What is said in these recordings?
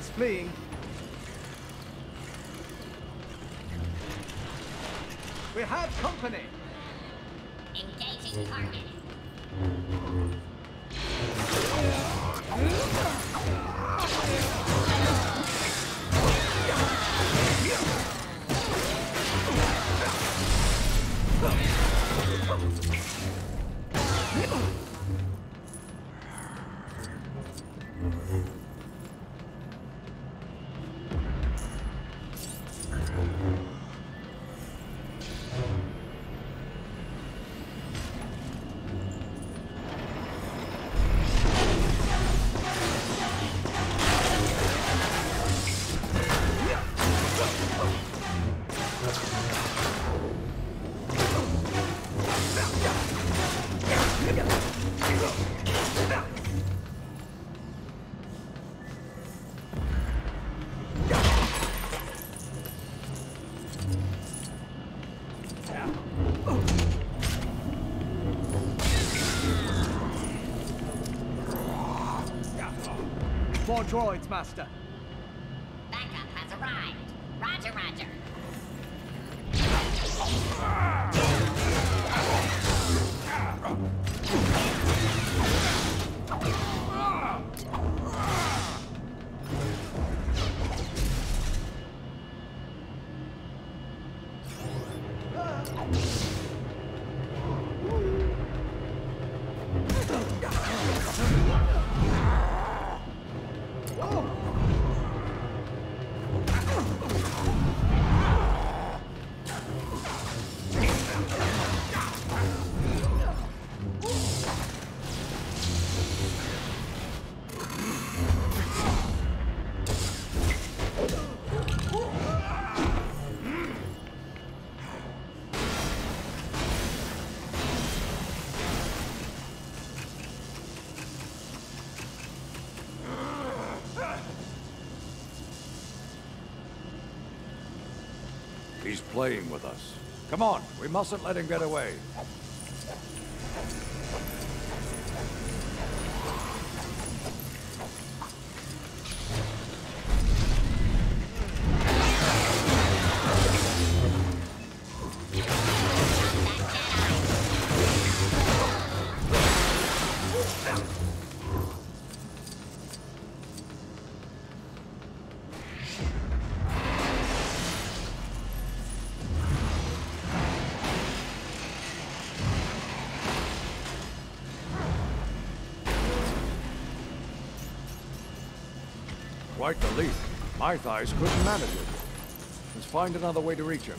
he's fleeing. We have company. Engaging target. Droids, Master. He's playing with us. Come on, we mustn't let him get away. Quite the leap. My thighs couldn't manage it. Let's find another way to reach him.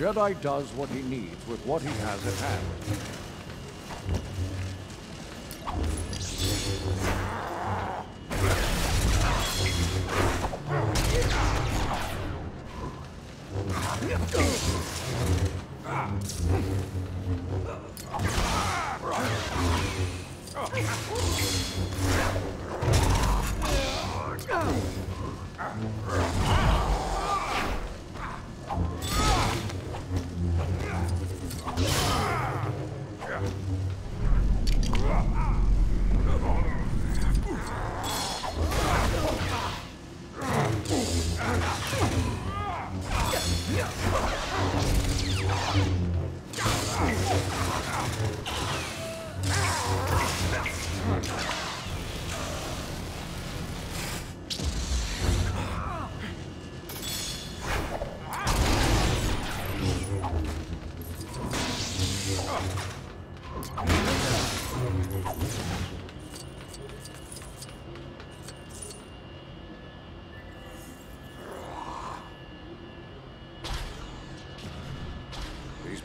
Jedi does what he needs with what he has at hand.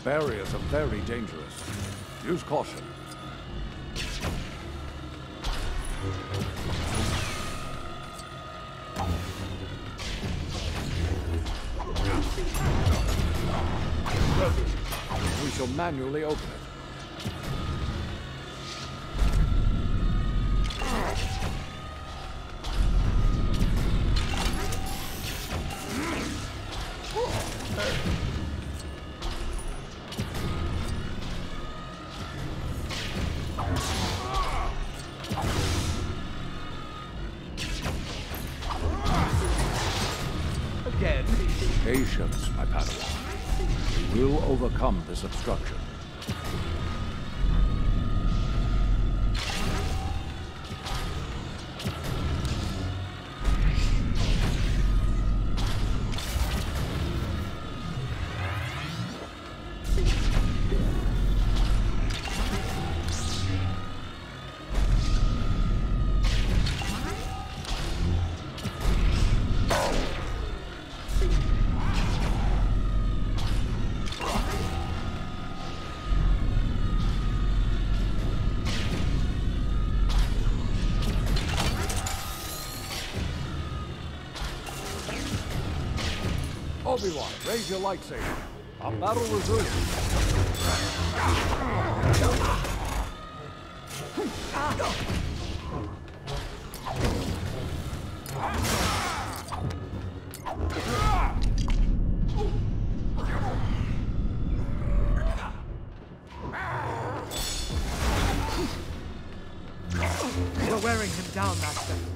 Barriers are very dangerous. Use caution. We shall manually open it. Overcome Obi-Wan, raise your lightsaber. Our battle resumes. We're wearing him down, Master.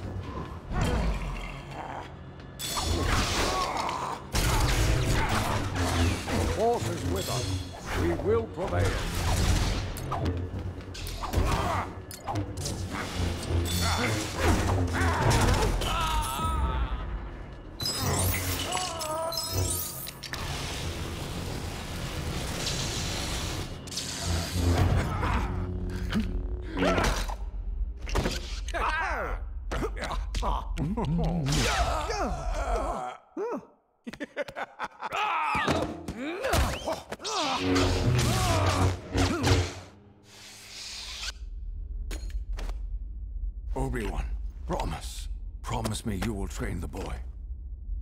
Obi-Wan, promise. Promise me you will train the boy.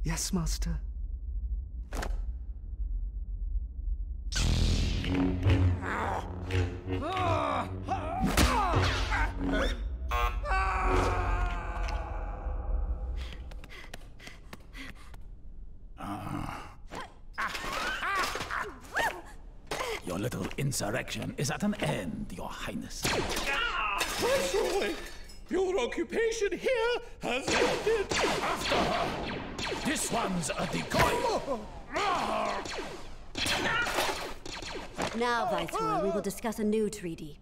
Yes, Master. Insurrection is at an end, Your Highness. Viceroy, your occupation here has ended. After her! This one's a decoy! Now, Viceroy, we will discuss a new treaty.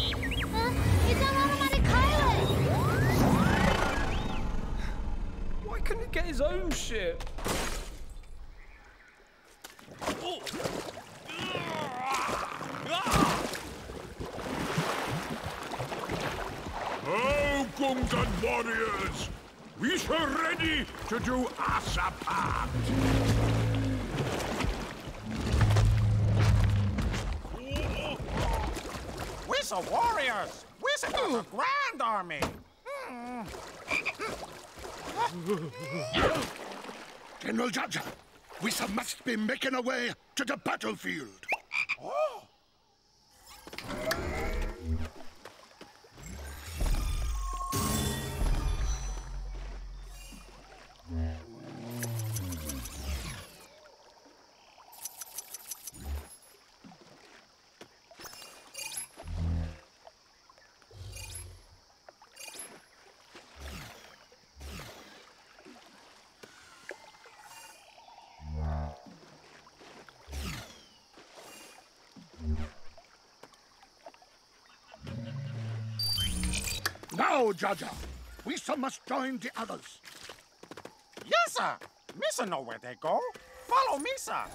It's an automatic pilot. Why couldn't he get his own ship? Oh, Gungan warriors! We are ready to do Asa part! We're the warriors! We're the grand army! Hmm. General Jar Jar, we must be making our way to the battlefield. Now, Jar Jar, we must join the others. Yes, sir! Missa know where they go. Follow Misa.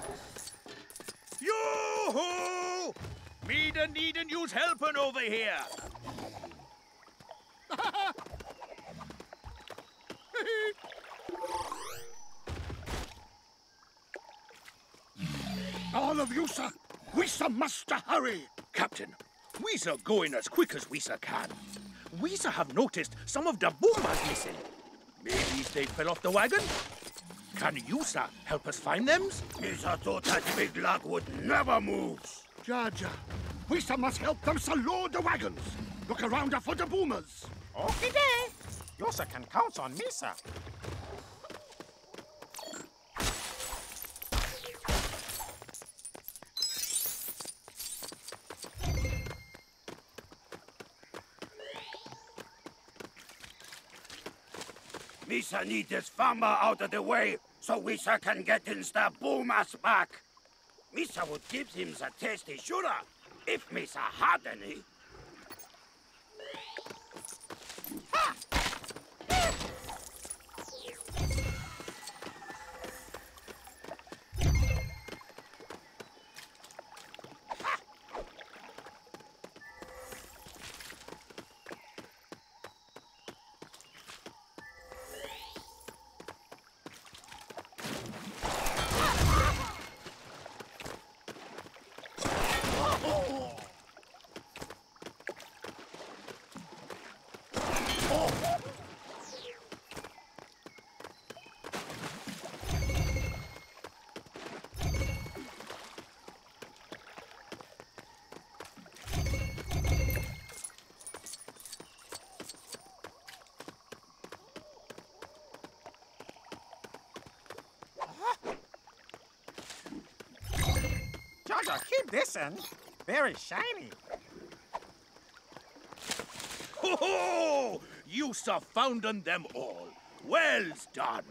Yoo-hoo! Me da needin' use helping over here. All of you, sir. We sir must hurry. Captain, we are going as quick as we sir can. We's have noticed some of the boomers missing. Maybe they fell off the wagon? Can you, sir, help us find them? Misa thought that big log would never move. Jar Jar, we sir must help them sir load the wagons. Look around for the boomers. Okay, day. Yosa can count on Misa need this farmer out of the way so we can get in the boomers back. Misa would give him the tasty sugar if Misa had any. Jar Jar, keep this in. Very shiny. Ho ho! You sir found them all. Well done.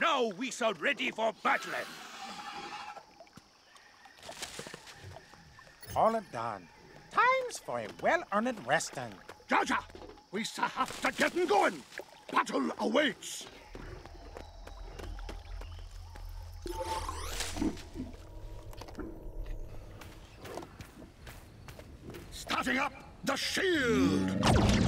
Now we are ready for battling. All done. Times for a well-earned resting. Jar Jar, we have to get going. Battle awaits. Starting up the shield.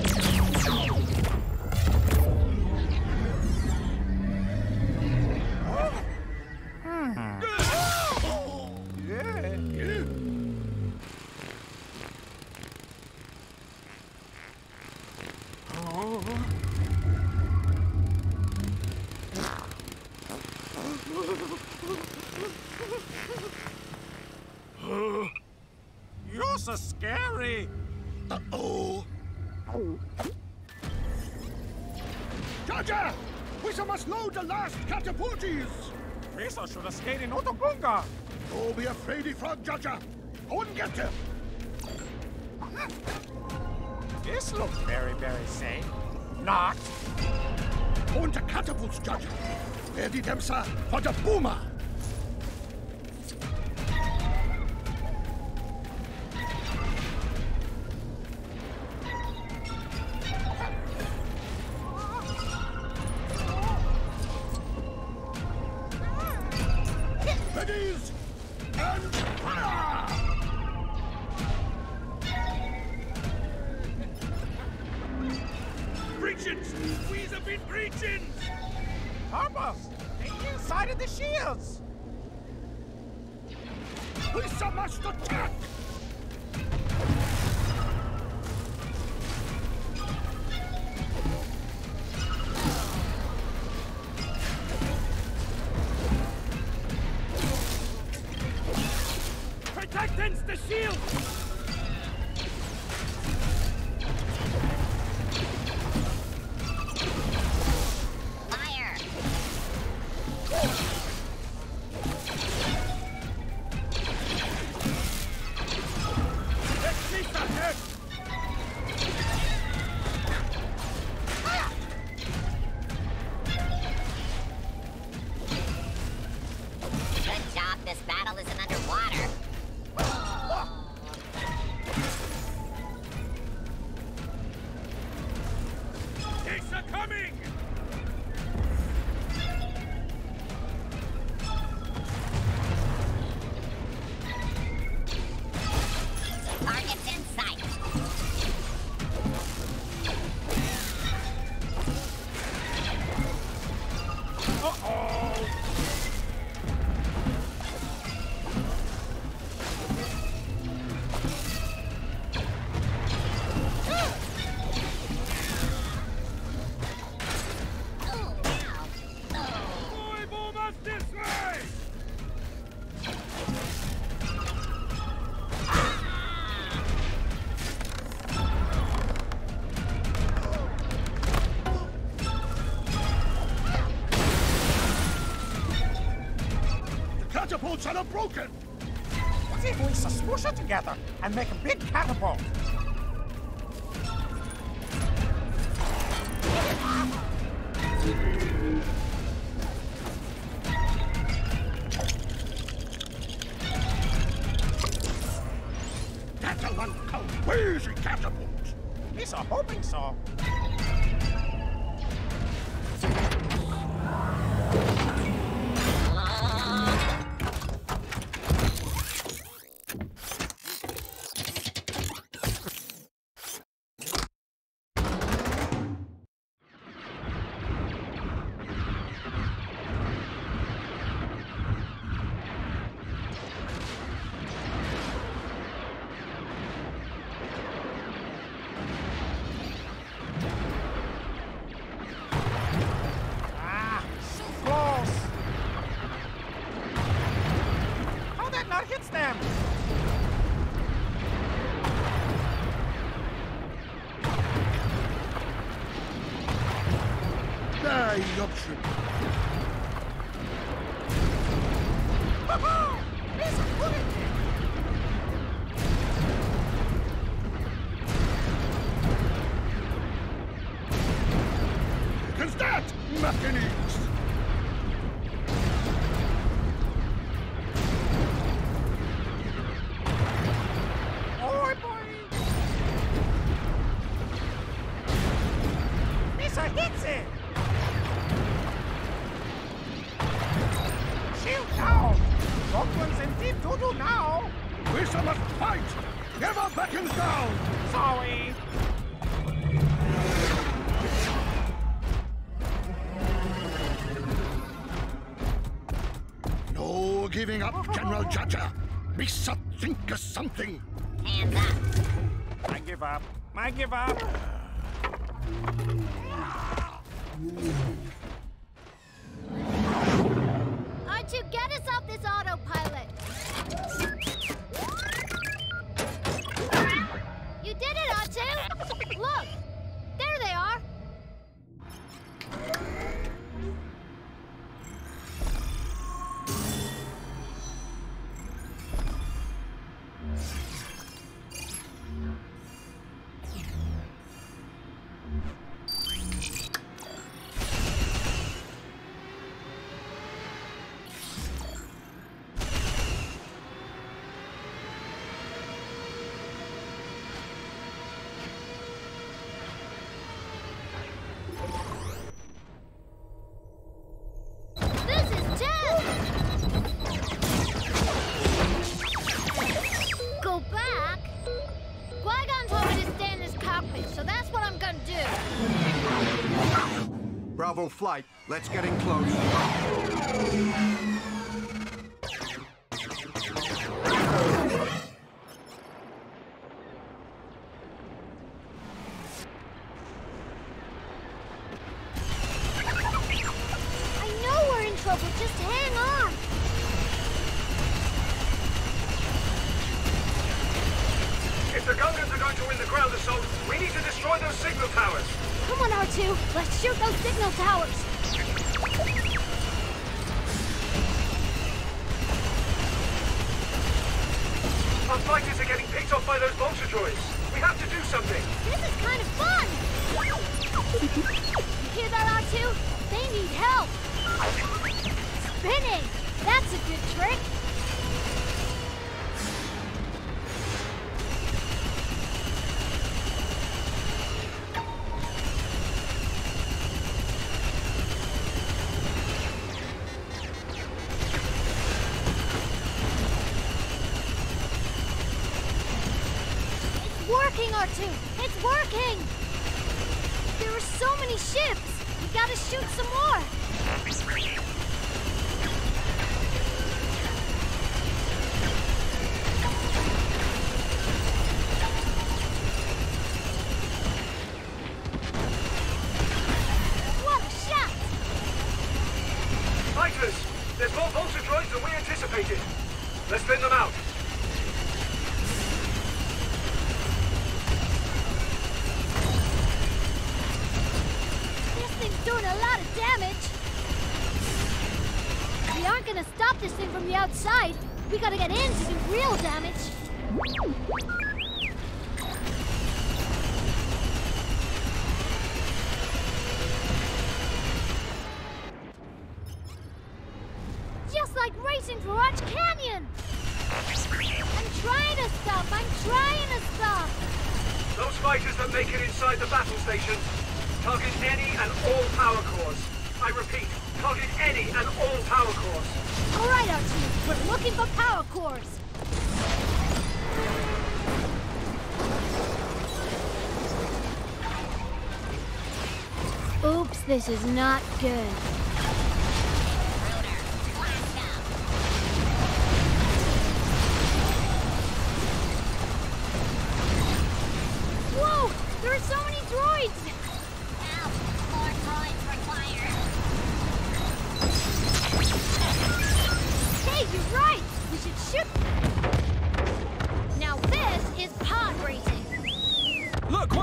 Catapulties. Misa should have stayed in Otoh Gunga. Don't be afraid, Frog Jar Jar. Go and get him. This looks very, very safe. Not. Go into catapults, Jar Jar. Ready them, sir, for the boomer. coming! catapults are broken! What if we smush it together and make a big catapult? Try Yorkshire. Because that, Macanese! this autopilot. level flight. Let's get in close. Our fighters are getting picked off by those vulture droids. We have to do something. This is kind of fun. you hear that, R2? They need help. Spinning. That's a good trick. To stop! I'm trying to stop! Those fighters that make it inside the battle station, target any and all power cores. I repeat, target any and all power cores. All right, Archie, we're looking for power cores. Oops, this is not good.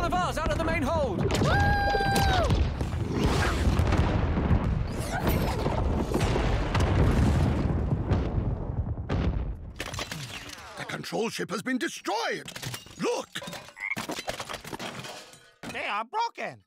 Look, one of ours out of the main hold. The control ship has been destroyed. Look! They are broken.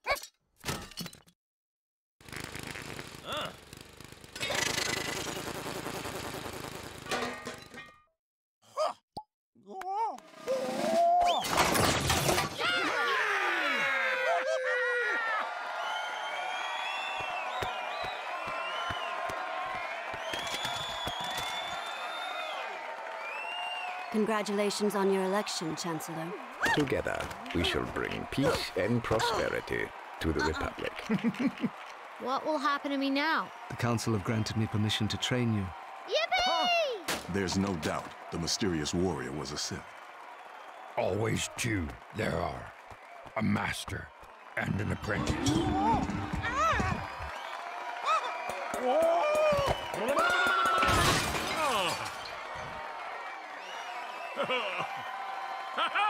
Congratulations on your election, Chancellor. Together, we shall bring peace and prosperity to the Republic. What will happen to me now? The Council have granted me permission to train you. Yippee! There's no doubt the mysterious warrior was a Sith. Always two there are. A master and an apprentice. Oh. Yeah.